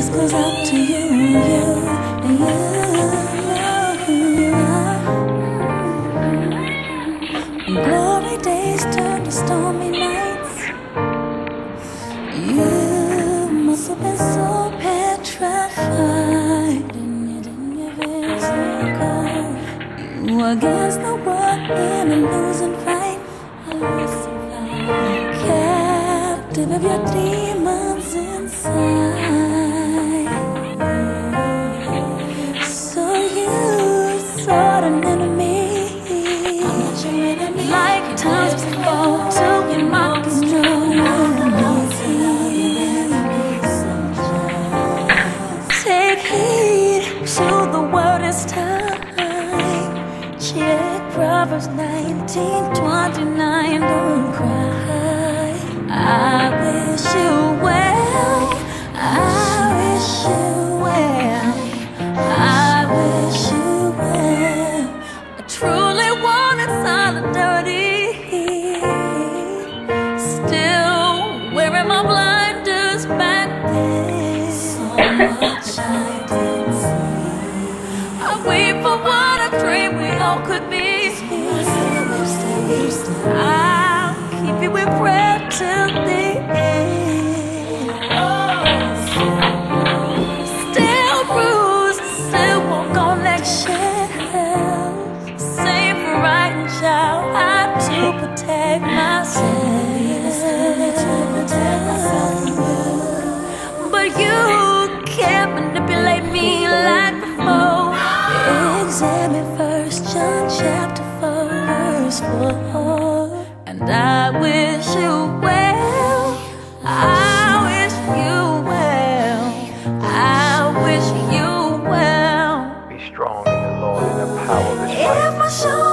this goes out to you, you, and you. Glory days to stormy nights. You must have been so petrified your physical. You against the world in a losing fight. Oh, a losing fight. Captive of your demons Proverbs 19, 29. Don't cry. I wish you well. I wish you well. I wish you well. I truly wanted solidarity. Still wearing my blinders back then. So much I didn't see. I wait for what I dream we all could be. Examine first John chapter verse four. And I wish you well. I wish you well. I wish you well. Be strong in the Lord and the power of his might.